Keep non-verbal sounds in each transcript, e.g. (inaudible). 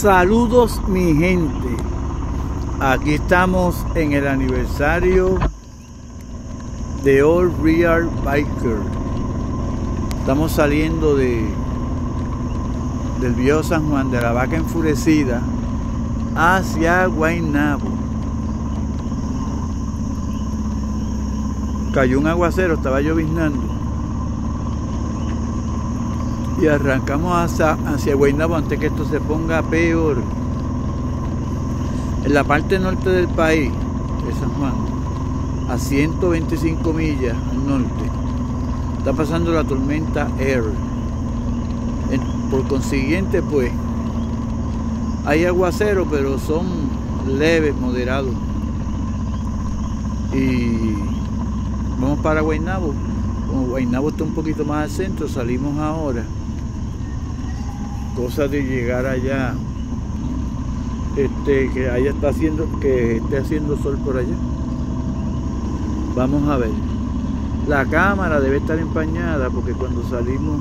Saludos mi gente. Aquí estamos en el aniversario de All Real Biker. Estamos saliendo de del viejo San Juan de la Vaca Enfurecida hacia Guaynabo. Cayó un aguacero, estaba lloviznando y arrancamos hacia, hacia Guaynabo antes que esto se ponga peor. En la parte norte del país, de San Juan, a 125 millas al norte, está pasando la tormenta Air. Por consiguiente, pues, hay aguacero, pero son leves, moderados. Y vamos para Guaynabo. Como Guaynabo está un poquito más al centro, salimos ahora cosa de llegar allá este que haya está haciendo que esté haciendo sol por allá. Vamos a ver. La cámara debe estar empañada porque cuando salimos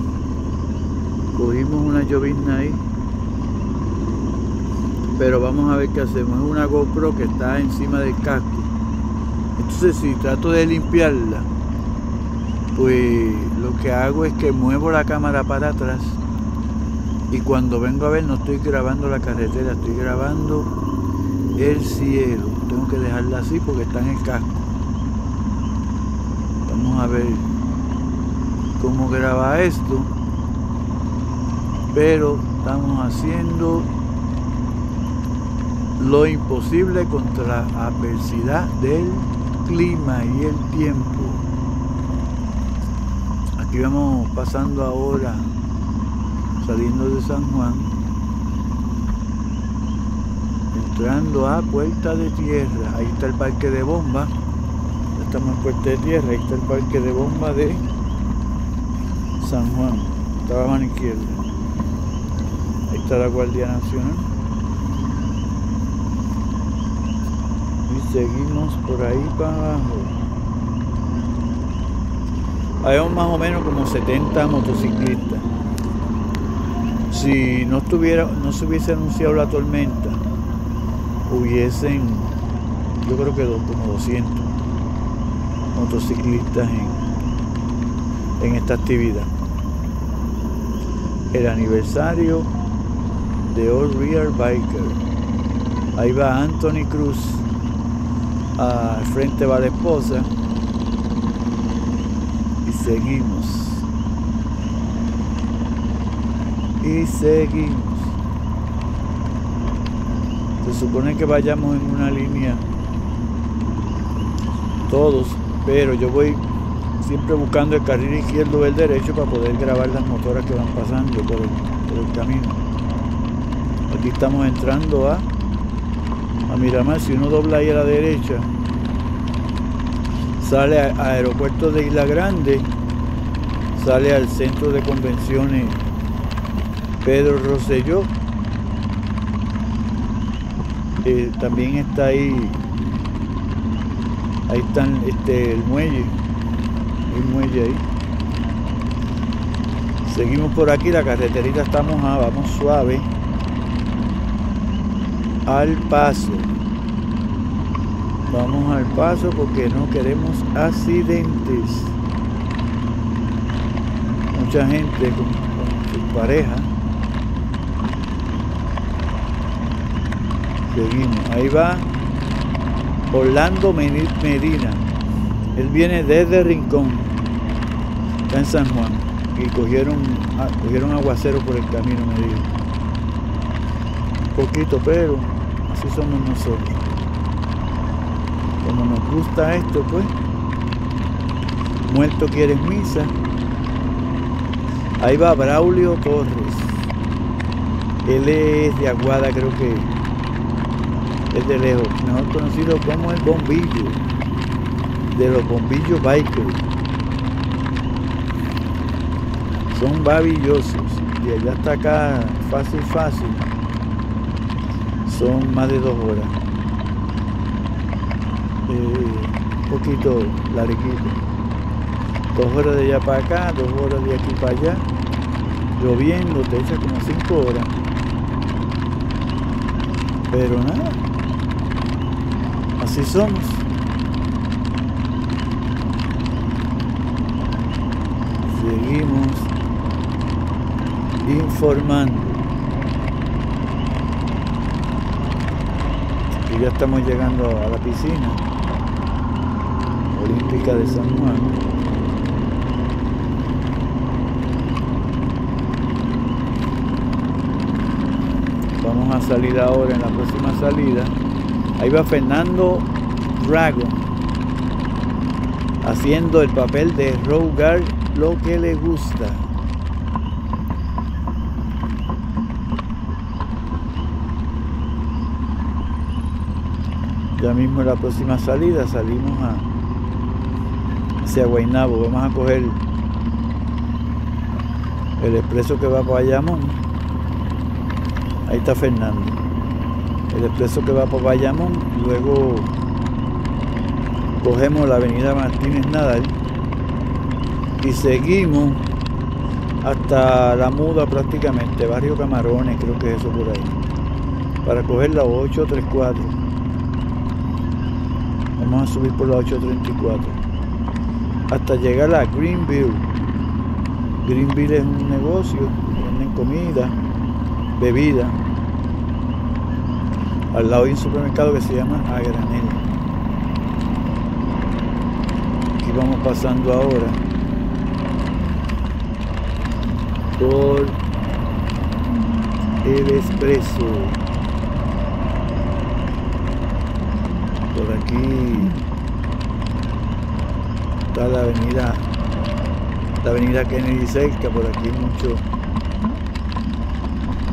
cogimos una llovizna ahí. Pero vamos a ver qué hacemos. Es una GoPro que está encima del casco. Entonces si trato de limpiarla pues lo que hago es que muevo la cámara para atrás y cuando vengo a ver no estoy grabando la carretera, estoy grabando el cielo. Tengo que dejarla así porque está en el casco. Vamos a ver cómo graba esto. Pero estamos haciendo lo imposible contra la adversidad del clima y el tiempo. Aquí vamos pasando ahora saliendo de San Juan, entrando a Puerta de Tierra. Ahí está el parque de bomba. Estamos en Puerta de Tierra. Ahí está el parque de bomba de San Juan. Está a mano izquierda. Ahí está la Guardia Nacional. Y seguimos por ahí para abajo. Hay más o menos como 70 motociclistas si no estuviera, no se hubiese anunciado la tormenta, hubiesen, yo creo que como 200 motociclistas en, en esta actividad. El aniversario de All Real Biker. Ahí va Anthony Cruz, al frente va la esposa y seguimos. Seguimos. Se supone que vayamos en una línea todos, pero yo voy siempre buscando el carril izquierdo o el derecho para poder grabar las motoras que van pasando por el, camino. Aquí estamos entrando a, a Miramar, si uno dobla ahí a la derecha, sale al aeropuerto de Isla Grande, sale al centro de convenciones Pedro Rosselló. Eh, también está ahí, ahí están este, el muelle, el muelle ahí. Seguimos por aquí, la carreterita está mojada, vamos suave. Al paso. Vamos al paso porque no queremos accidentes. Mucha gente con, con su pareja Ahí va Orlando Medina. Él viene desde Rincón. Está en San Juan. Y cogieron, ah, cogieron aguacero por el camino, me dijo. Un poquito, pero así somos nosotros. Como nos gusta esto, pues. Muerto quieres misa. Ahí va Braulio Torres. Él es de Aguada, creo que de lejos, mejor conocido como el bombillo, de los bombillos bikers. Son maravillosos y allá hasta acá, fácil, fácil, son más de dos horas. Eh, poquito larguito. Dos horas de allá para acá, dos horas de aquí para allá. Lloviendo, te echa como cinco horas. Pero nada, así somos. Seguimos informando. Y ya estamos llegando a la piscina olímpica de San Juan. Vamos a salir ahora en la próxima salida. Ahí va Fernando Dragon haciendo el papel de Rogar lo que le gusta. Ya mismo en la próxima salida salimos a hacia Guaynabo. Vamos a coger el expreso que va para Bayamón Ahí está Fernando. El expreso que va para Bayamón. Luego cogemos la avenida Martínez Nadal y seguimos hasta la muda prácticamente, barrio Camarones, creo que es eso por ahí, para coger la 834. Vamos a subir por la 834 hasta llegar a Greenville. Greenville es un negocio, venden comida, bebida. Al lado hay un supermercado que se llama A Granel. Aquí vamos pasando ahora por el expreso. Por aquí está la avenida, la avenida Kennedy cerca, por aquí mucho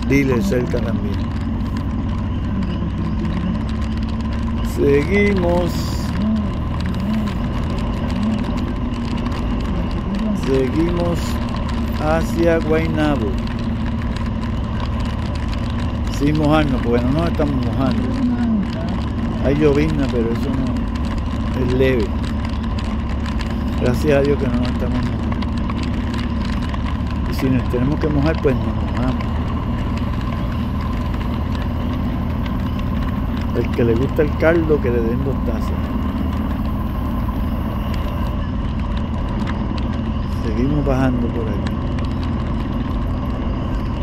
Dile cerca también. Seguimos. Seguimos hacia Guaynabo. Sin mojarnos, bueno, no estamos mojando. Hay llovizna, pero eso no es leve. Gracias a Dios que no nos estamos mojando. Y si nos tenemos que mojar, pues nos mojamos. El que le gusta el caldo, que le den dos tazas. Seguimos bajando por aquí.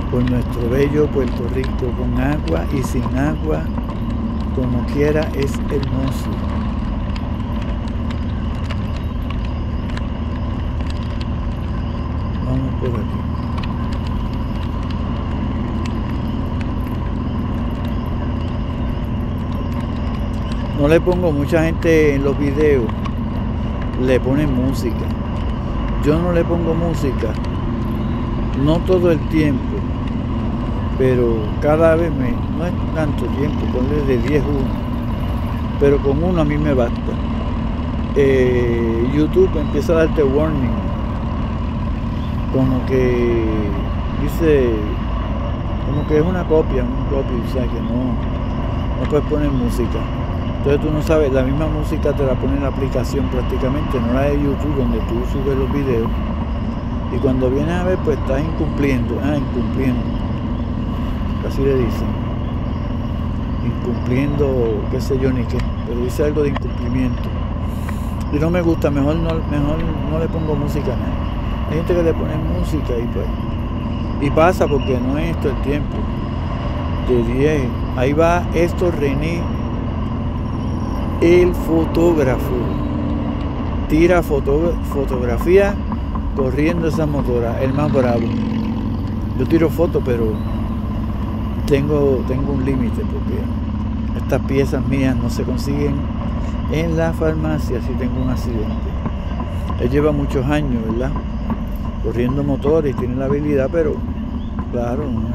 Por nuestro bello Puerto Rico, con agua y sin agua, como quiera, es hermoso. Vamos por aquí. No le pongo mucha gente en los videos le ponen música. Yo no le pongo música no todo el tiempo pero cada vez me no es tanto tiempo ponle de 10 uno pero con uno a mí me basta. Eh, YouTube empieza a darte warning como que dice como que es una copia un copia o sea que no no puedes poner música entonces tú no sabes, la misma música te la pone en la aplicación prácticamente, no la de YouTube donde tú subes los videos. Y cuando vienes a ver, pues estás incumpliendo, ah, incumpliendo. Así le dicen. Incumpliendo, qué sé yo ni qué, pero dice algo de incumplimiento. Y no me gusta, mejor no, mejor no le pongo música a nada. Hay gente que le pone música y pues. Y pasa porque no es esto el tiempo. De 10. Ahí va esto René el fotógrafo tira fotografía corriendo esa motora, el más bravo. Yo tiro fotos, pero tengo, tengo un límite porque estas piezas mías no se consiguen en la farmacia si tengo un accidente. Él lleva muchos años, ¿verdad? Corriendo motores tiene la habilidad, pero claro, no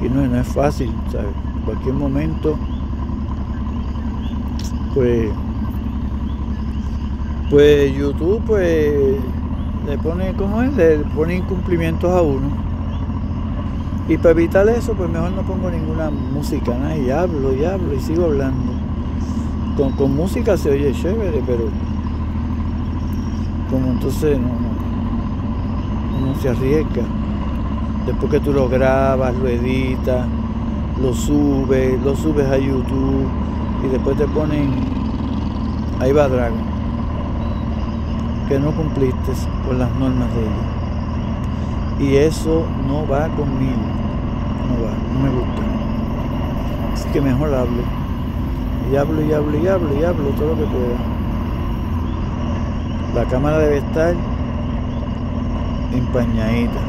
es, no, no es fácil, ¿sabes? En cualquier momento pues pues YouTube pues le pone como es, le pone incumplimientos a uno. Y para evitar eso, pues mejor no pongo ninguna música, y hablo y hablo y sigo hablando. Con, con música se oye chévere, pero como entonces no, no, se arriesga. Después que tú lo grabas, lo editas, lo subes, lo subes a YouTube y después te ponen, ahí va Dragon, que no cumpliste con las normas de ella. Y eso no va conmigo, no va, no me gusta. Así que mejor hablo. Y hablo y hablo y hablo y hablo todo lo que pueda. La cámara debe estar empañadita.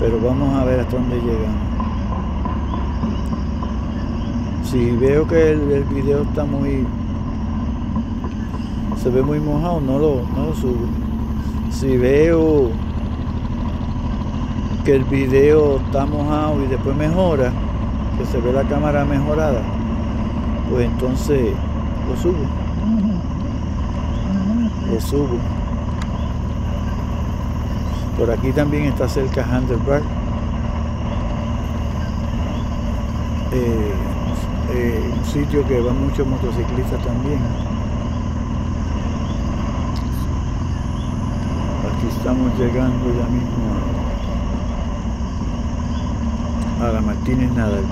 Pero vamos a ver hasta dónde llegamos. Si veo que el, video está muy... Se ve muy mojado, no lo, no subo. Si veo que el video está mojado y después mejora, que se ve la cámara mejorada, pues entonces lo subo. Lo subo. Por aquí también está cerca Handlebar. Eh, eh, un sitio que van muchos motociclistas también. Aquí estamos llegando ya mismo a, a la Martínez Nadal.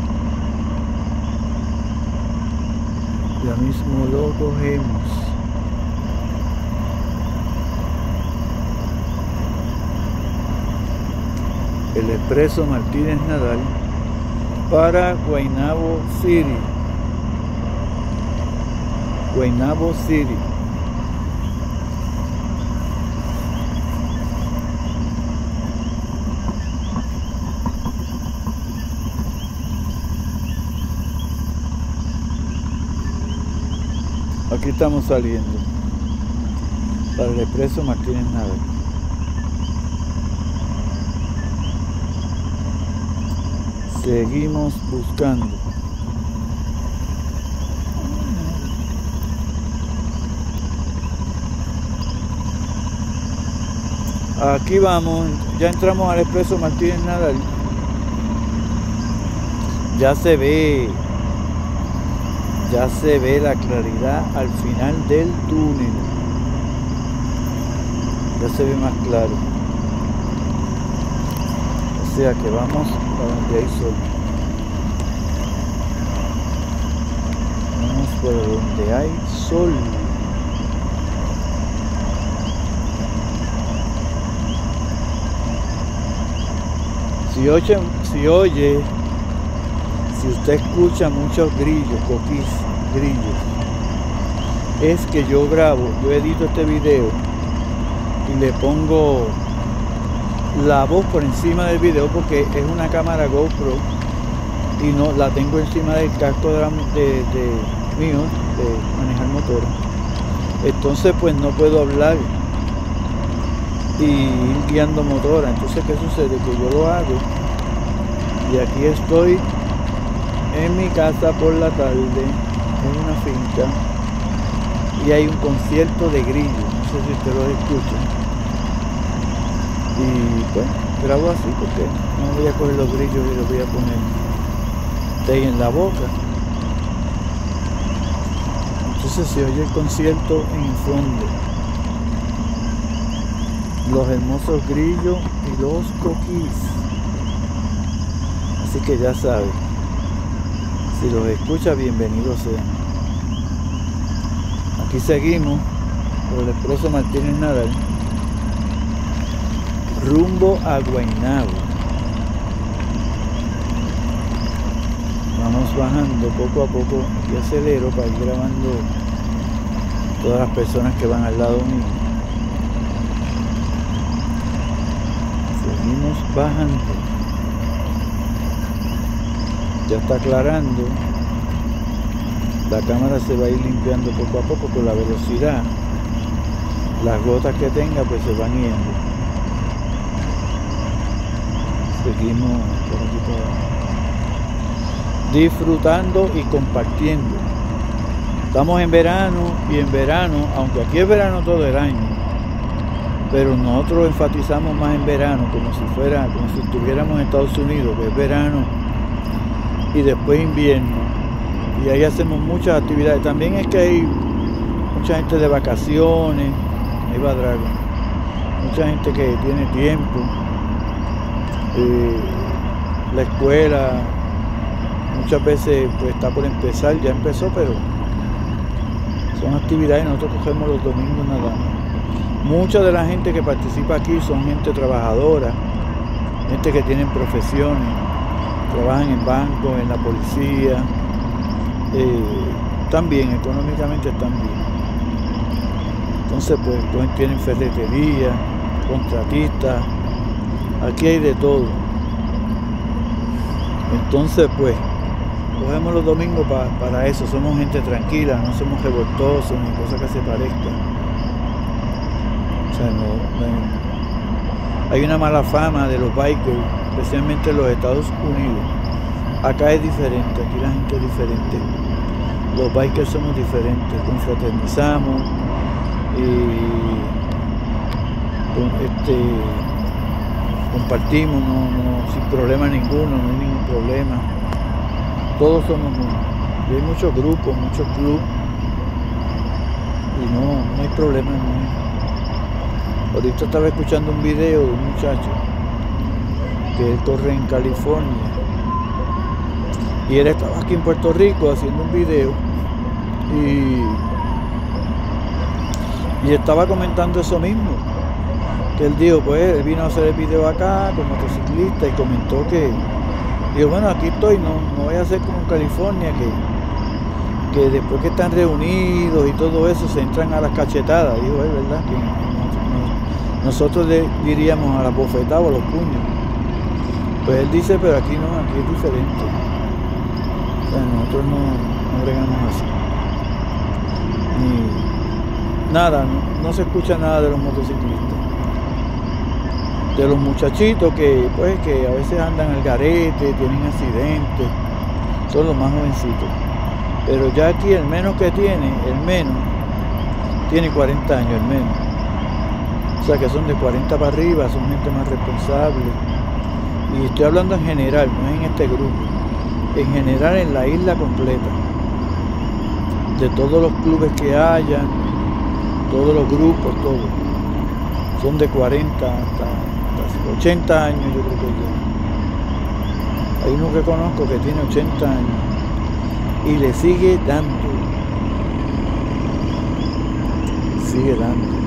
Ya mismo lo cogemos. el expreso Martínez Nadal para Guaynabo City. Guaynabo City. Aquí estamos saliendo para el expreso Martínez Nadal. Seguimos buscando. Aquí vamos, ya entramos al expreso Martínez Nadal. Ya se ve, ya se ve la claridad al final del túnel. Ya se ve más claro. O sea que vamos a donde hay sol. Vamos por donde hay sol. Si oye, si oye, si usted escucha muchos grillos, coquis, grillos, es que yo grabo, yo edito este video y le pongo la voz por encima del video porque es una cámara GoPro y no la tengo encima del casco de, de, mío de manejar motor. Entonces pues no puedo hablar y guiando motora. Entonces qué sucede que yo lo hago y aquí estoy en mi casa por la tarde en una finca y hay un concierto de grillos no sé si ustedes lo escuchan. Y pues grabo así porque no voy a coger los grillos y los voy a poner té en la boca. Entonces se oye el concierto en fondo los hermosos grillos y los coquís así que ya sabe si los escucha bienvenidos sean aquí seguimos por el expreso Martínez Nadal rumbo a Guaynabo. Vamos bajando poco a poco y acelero para ir grabando todas las personas que van al lado mío. Seguimos bajando. Ya está aclarando. La cámara se va a ir limpiando poco a poco con la velocidad. Las gotas que tenga pues se van yendo seguimos por aquí disfrutando y compartiendo. Estamos en verano y en verano, aunque aquí es verano todo el año, pero nosotros enfatizamos más en verano como si fuera, como si estuviéramos en Estados Unidos, que es verano y después invierno. Y ahí hacemos muchas actividades. También es que hay mucha gente de vacaciones, ahí va Dragon, mucha gente que tiene tiempo la escuela muchas veces pues está por empezar, ya empezó, pero son actividades, nosotros cogemos los domingos nada más. Mucha de la gente que participa aquí son gente trabajadora, gente que tienen profesiones, trabajan en bancos, en la policía, eh, también económicamente están bien. Entonces pues, pues tienen ferretería, contratistas, aquí hay de todo. Entonces pues cogemos los domingos para eso, somos gente tranquila, no somos revoltosos ni cosas que se parezcan. O sea, no, hay una mala fama de los bikers, especialmente en los Estados Unidos. Acá es diferente, aquí la gente es diferente. Los bikers somos diferentes, confraternizamos y este, compartimos no, sin problema ninguno, no hay ningún problema todos somos uno. hay muchos grupos, muchos clubes y no, no hay problema. No. Ahorita estaba escuchando un video de un muchacho que él corre en California y él estaba aquí en Puerto Rico haciendo un video y, y estaba comentando eso mismo que él dijo pues él vino a hacer el video acá como motociclista y comentó que Digo, bueno, aquí estoy, no, no voy a ser como en California, que, que después que están reunidos y todo eso se entran a las cachetadas. Digo, es verdad que nosotros le diríamos a la bofetada o a los puños. Pues él dice, pero aquí no, aquí es diferente. O sea, nosotros no, no así. Ni, nada, no, no se escucha nada de los motociclistas de los muchachitos que pues que a veces andan al garete, tienen accidentes, son los más jovencitos. Pero ya aquí el menos que tiene, el menos, tiene 40 años, el menos. O sea que son de 40 para arriba, son gente más responsable. Y estoy hablando en general, no es en este grupo. En general en la isla completa. De todos los clubes que haya, todos los grupos, todos. Son de 40 hasta 80 años yo creo que ya. Hay uno que conozco que tiene 80 años y le sigue dando. Sigue dando.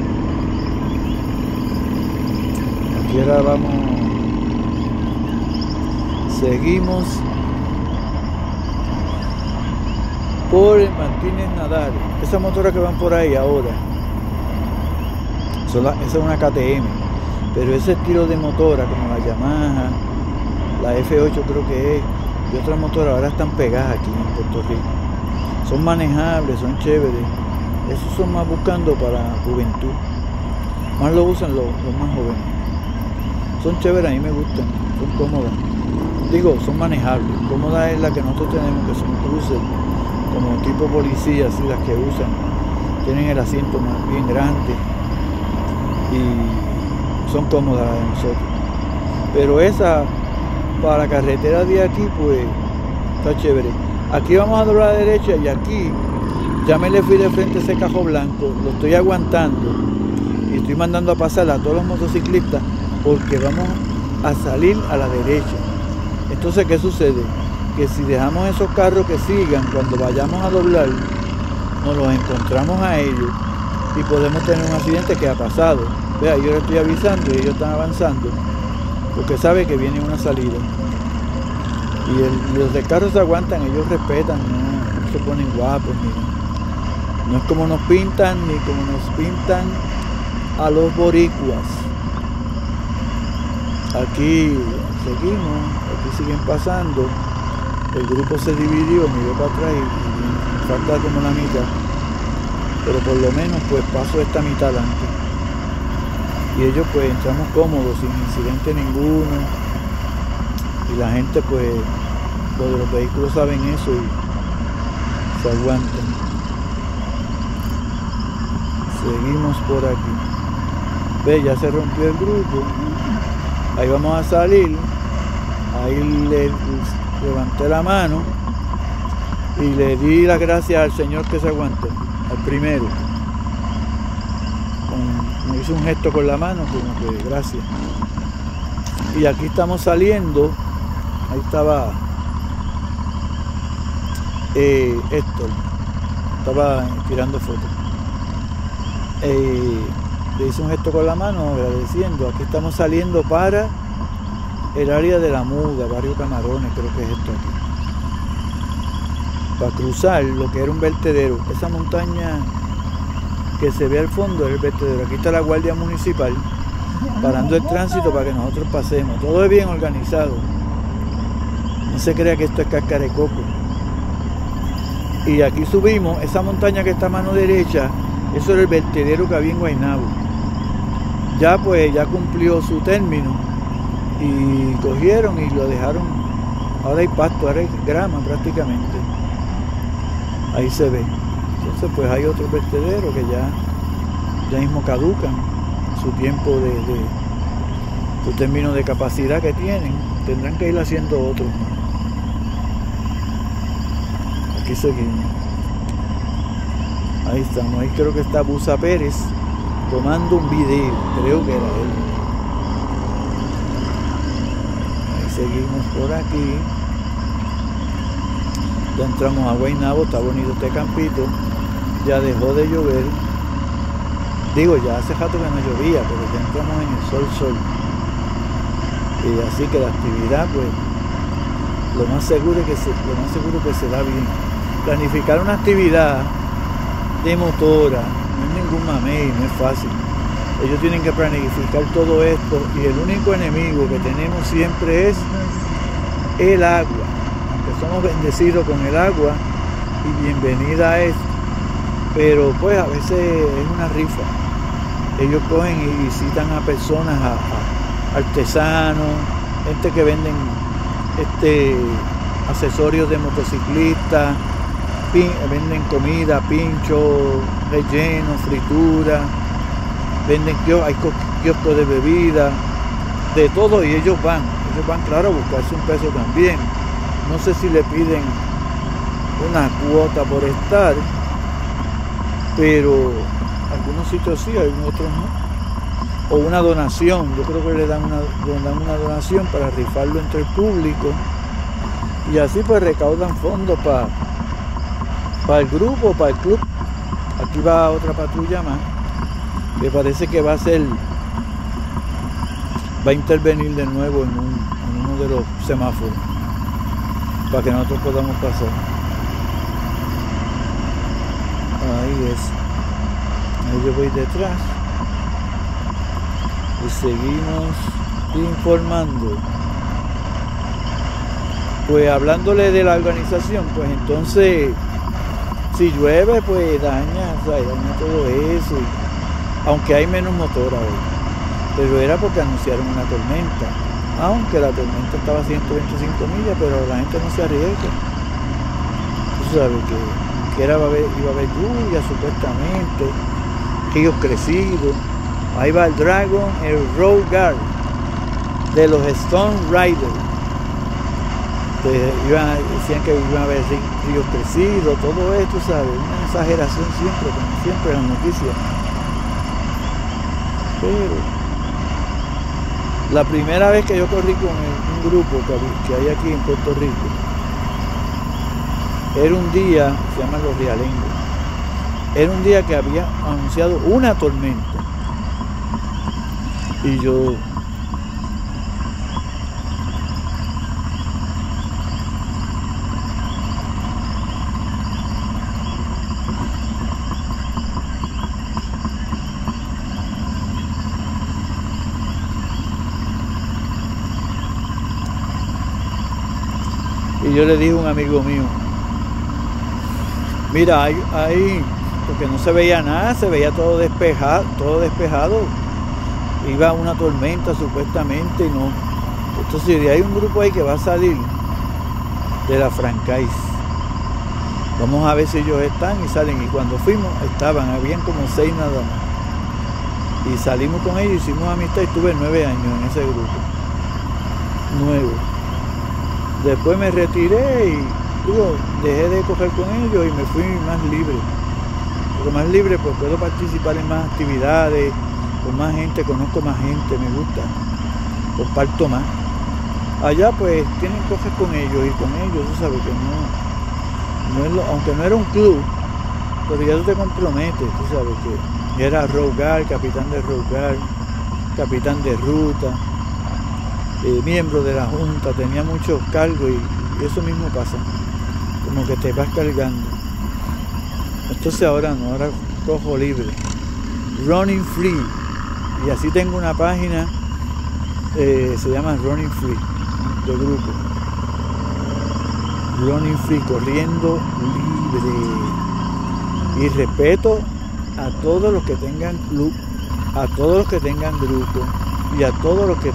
Aquí ahora vamos. Seguimos por el Martínez Nadal. Esa motora que van por ahí ahora. Esa es una KTM pero ese estilo de motora, como la Yamaha, la F8 creo que es, y otras motoras ahora están pegadas aquí en Puerto Rico. Son manejables, son chéveres. Esos son más buscando para juventud. Más lo usan los, más jóvenes. Son chéveres, a mí me gustan, son cómodas. Digo, son manejables. Cómoda es la que nosotros tenemos, que son cruces, como tipo policía, así las que usan. Tienen el asiento más bien grande. Y son cómodas de nosotros. Pero esa para la carretera de aquí, pues está chévere. Aquí vamos a doblar a la derecha y aquí ya me le fui de frente ese cajo blanco, lo estoy aguantando y estoy mandando a pasar a todos los motociclistas porque vamos a salir a la derecha. Entonces, ¿qué sucede? Que si dejamos esos carros que sigan, cuando vayamos a doblar, nos los encontramos a ellos y podemos tener un accidente que ha pasado. Vea, yo le estoy avisando y ellos están avanzando porque sabe que viene una salida. Y, los de carro se aguantan, ellos respetan, no, se ponen guapos, ni, no es como nos pintan ni como nos pintan a los boricuas. Aquí seguimos, aquí siguen pasando. El grupo se dividió, miré para atrás y, falta como la mitad. Pero por lo menos pues paso esta mitad adelante y ellos pues entramos cómodos, sin incidente ninguno. Y la gente pues, los de los vehículos saben eso y se aguantan. Seguimos por aquí. Ve, ya se rompió el grupo. Ahí vamos a salir. Ahí le levanté la mano y le di las gracias al Señor que se aguantó, al primero me hizo un gesto con la mano, como que gracias. Y aquí estamos saliendo, ahí estaba eh, Héctor, estaba tirando fotos. Eh, le hice un gesto con la mano agradeciendo. Aquí estamos saliendo para el área de la Muda, barrio Camarones, creo que es esto aquí. Para cruzar lo que era un vertedero. Esa montaña que se ve al fondo es el vertedero. Aquí está la Guardia Municipal parando el tránsito para que nosotros pasemos. Todo es bien organizado. No se crea que esto es casca coco. Y aquí subimos, esa montaña que está a mano derecha, eso era el vertedero que había en Guaynabo. Ya pues, ya cumplió su término y cogieron y lo dejaron. Ahora hay pasto, ahora hay grama prácticamente. Ahí se ve. Entonces pues hay otro vertedero que ya, ya mismo caducan su tiempo de, su término de capacidad que tienen. Tendrán que ir haciendo otro. Aquí seguimos. Ahí estamos, ahí creo que está Busa Pérez tomando un video, creo que era él. Ahí seguimos por aquí. Ya entramos a Guaynabo, está bonito este campito. Ya dejó de llover. Digo, ya hace rato que no llovía, pero ya entramos en el sol sol. Y así que la actividad, pues, lo más seguro es que lo más seguro que se da bien. Planificar una actividad de motora, no es ningún mamey, no es fácil. Ellos tienen que planificar todo esto y el único enemigo que tenemos siempre es el agua. Aunque somos bendecidos con el agua y bienvenida es, pero pues a veces es una rifa. Ellos cogen y visitan a personas, a, artesanos, gente que venden este accesorios de motociclistas, venden comida, pincho, relleno, fritura, venden hay kioscos de bebida, de todo y ellos van, ellos van claro a buscarse un peso también. No sé si le piden una cuota por estar, pero algunos sitios sí, algunos otros no. O una donación, yo creo que le dan una, le dan una donación para rifarlo entre el público y así pues recaudan fondos para para el grupo, para el club. Aquí va otra patrulla más, que parece que va a ser, va a intervenir de nuevo en, uno de los semáforos, para que nosotros podamos pasar. Ahí es. Ahí yo voy detrás. Y seguimos informando. Pues hablándole de la organización, pues entonces si llueve, pues daña, o sea, daña todo eso. Aunque hay menos motor hoy. Pero era porque anunciaron una tormenta. Aunque la tormenta estaba a 125 millas, pero la gente no se arriesga. Tú sabes que, que era, iba a haber lluvia supuestamente, ríos crecidos. Ahí va el Dragon, el Road Guard de los Stone Riders decían que iban a haber ríos crecidos, todo esto, ¿sabes? Una exageración siempre, siempre en las noticias. Pero la primera vez que yo corrí con un grupo que, hay aquí en Puerto Rico, era un día, se llama Los Realengos, era un día que había anunciado una tormenta. Y yo yo le dije a un amigo mío, mira, ahí, porque no se veía nada, se veía todo despejado, todo despejado. Iba una tormenta supuestamente y no. Entonces hay un grupo ahí que va a salir de la Francais. Vamos a ver si ellos están y salen. Y cuando fuimos, estaban, habían como seis nada más. Y salimos con ellos, hicimos amistad y tuve nueve años en ese grupo. Nuevo. Después me retiré y dejé de coger con ellos y me fui más libre. Pero más libre pues puedo participar en más actividades, con más gente, conozco más gente, me gusta, comparto más. Allá pues tienen cosas con ellos y con ellos, tú sabes que no, aunque no era un club, pero ya tú te comprometes, tú sabes que era rogar, capitán de rogar, capitán de ruta, eh, miembro de la junta, tenía muchos cargos y, eso mismo pasa, como que te vas cargando. Entonces ahora no, ahora cojo libre. Running Free. Y así tengo una página, eh, se llama Running Free, de grupo. Running Free, corriendo libre. Y respeto a todos los que tengan club, a todos los que tengan grupo y a todos los que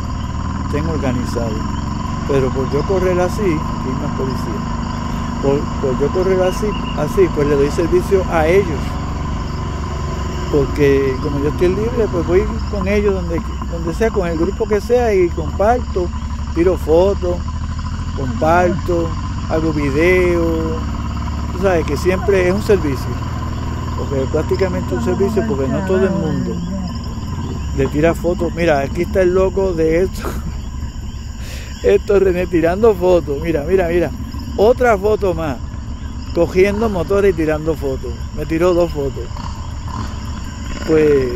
estén organizados. Pero por yo correr así, aquí más policía. Por, por yo correr así, así, pues le doy servicio a ellos porque como yo estoy libre, pues voy con ellos donde, donde sea, con el grupo que sea y comparto, tiro fotos, comparto, hago videos, tú sabes que siempre es un servicio, porque es prácticamente un servicio, porque no todo el mundo le tira fotos. Mira, aquí está el loco de esto, esto René tirando fotos, mira, mira, mira, otra foto más, cogiendo motores y tirando fotos, me tiró dos fotos pues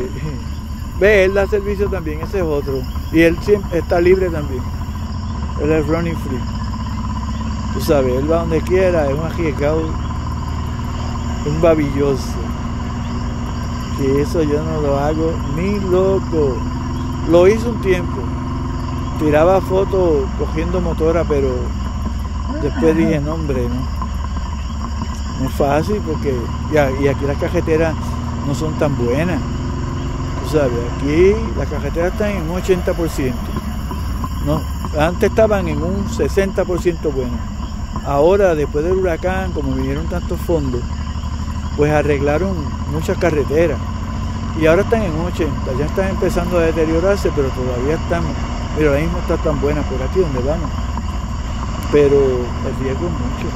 (laughs) ve, él da servicio también, ese es otro. Y él está libre también. Él es running free. Tú sabes, él va donde quiera, es un arriesgado, un babilloso. Que eso yo no lo hago ni loco. Lo hice un tiempo. Tiraba fotos cogiendo motora, pero después dije, no hombre, no. No es fácil porque, ya, y aquí las cajeteras no son tan buenas. Tú sabes, aquí las carreteras están en un 80%. No, antes estaban en un 60% bueno. Ahora, después del huracán, como vinieron tantos fondos, pues arreglaron muchas carreteras. Y ahora están en un 80, ya están empezando a deteriorarse, pero todavía están, pero ahora mismo está tan buena por aquí donde vamos. Pero el riesgo es mucho.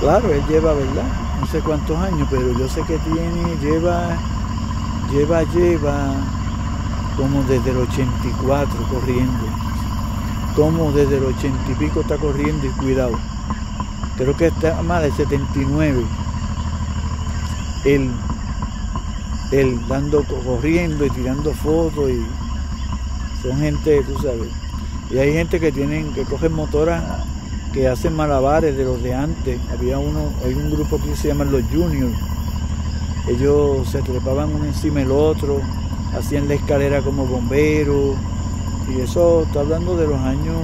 Claro, él lleva, ¿verdad? no sé cuántos años, pero yo sé que tiene, lleva, lleva, lleva como desde el 84 corriendo. Como desde el 80 y pico está corriendo y cuidado. Creo que está más de 79. Él, él dando, corriendo y tirando fotos y son gente, tú sabes. Y hay gente que tienen, que cogen motoras que hacen malabares de los de antes. Había uno, hay un grupo que se llaman los Juniors. Ellos se trepaban uno encima del otro, hacían la escalera como bomberos. Y eso está hablando de los años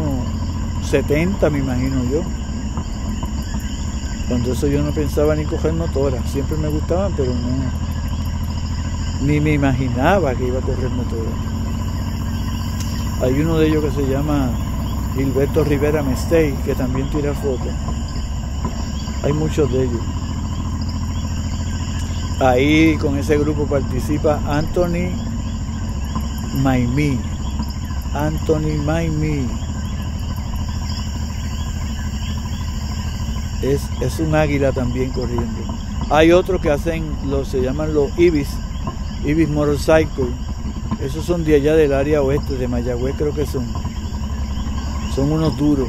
70, me imagino yo. Cuando eso yo no pensaba ni coger motora. Siempre me gustaban, pero no. Ni me imaginaba que iba a correr motora. Hay uno de ellos que se llama Gilberto Rivera Mestey, que también tira fotos. Hay muchos de ellos. Ahí con ese grupo participa Anthony Maimí. Anthony Maimí. Es, es un águila también corriendo. Hay otros que hacen, los, se llaman los Ibis, Ibis Motorcycle. Esos son de allá del área oeste, de Mayagüez creo que son son unos duros.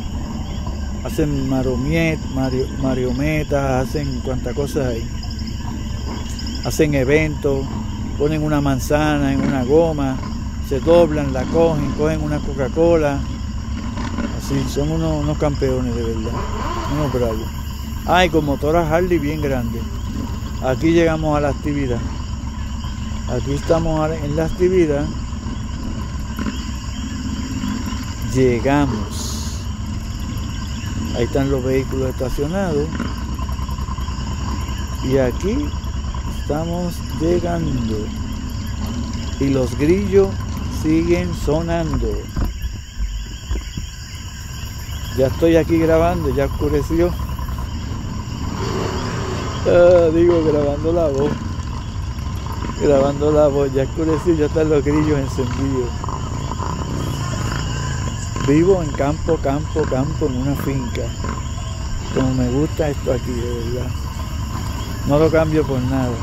Hacen maromiet, mariometas, hacen cuantas cosas ahí. Hacen eventos, ponen una manzana en una goma, se doblan, la cogen, cogen una Coca-Cola. Así, son unos, unos, campeones de verdad, unos bravos. Ay, con motoras Harley bien grandes. Aquí llegamos a la actividad. Aquí estamos en la actividad llegamos. Ahí están los vehículos estacionados. Y aquí estamos llegando. Y los grillos siguen sonando. Ya estoy aquí grabando, ya oscureció. Ah, digo, grabando la voz. Grabando la voz, ya oscureció, ya están los grillos encendidos. Vivo en campo, campo, campo, en una finca. Como me gusta esto aquí, de verdad. No lo cambio por nada.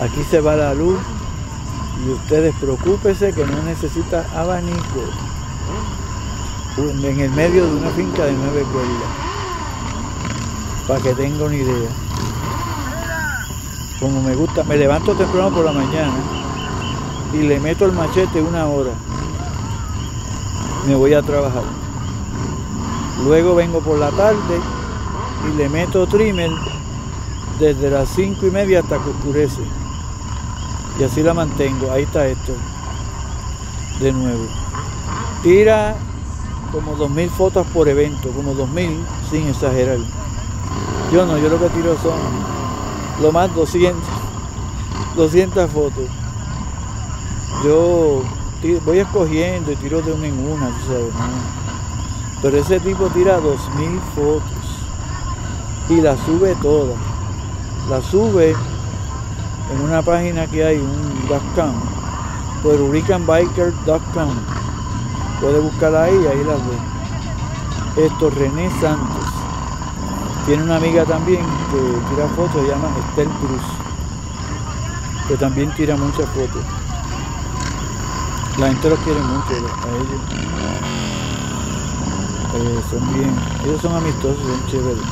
Aquí se va la luz y ustedes preocúpense que no necesita abanico. En el medio de una finca de nueve cuerdas. para que tenga una idea. Como me gusta, me levanto temprano por la mañana y le meto el machete una hora. Me voy a trabajar. Luego vengo por la tarde y le meto trimmer desde las cinco y media hasta que oscurece. Y así la mantengo. Ahí está esto. De nuevo. Tira como 2.000 fotos por evento, como 2.000 sin exagerar. Yo no, yo lo que tiro son lo más 200, 200 fotos. Yo voy escogiendo y tiro de una en una, sabes, Pero ese tipo tira 2.000 fotos y la sube toda. La sube en una página que hay, un .com, por hurricanbiker.com Puede buscarla ahí, ahí la ve. Esto, René Santos. Tiene una amiga también que tira fotos, se llama Estel Cruz, que también tira muchas fotos. La gente los quiere mucho a ellos. Eh, son bien, ellos son amistosos, son chéveres.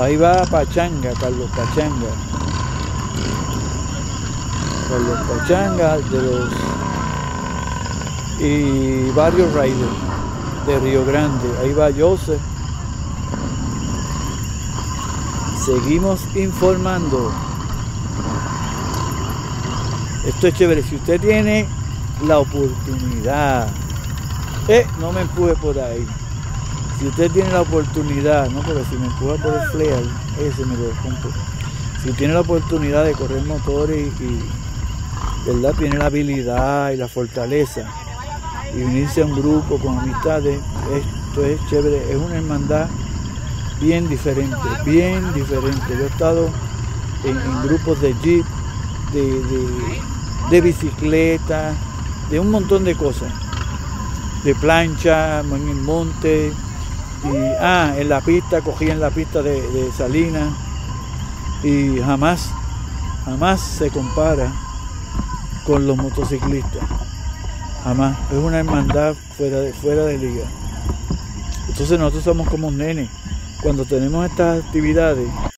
Ahí va Pachanga, Carlos Pachanga. Carlos Pachanga de los y varios riders de Río Grande. Ahí va Joseph. Seguimos informando. Esto es chévere. Si usted tiene la oportunidad, eh, no me empuje por ahí. Si usted tiene la oportunidad, no, pero si me empuja por el flare, ese me lo compro. Si tiene la oportunidad de correr motores y, y ¿verdad? tiene la habilidad y la fortaleza y unirse a un grupo con amistades, esto es chévere, es una hermandad bien diferente, bien diferente. Yo he estado en, grupos de jeep, de, bicicleta, de un montón de cosas, de plancha, en el monte, y ah, en la pista, cogí en la pista de, de Salinas, y jamás, jamás se compara con los motociclistas. Jamás. Es una hermandad fuera de, fuera de liga. Entonces nosotros somos como un nene. Cuando tenemos estas actividades,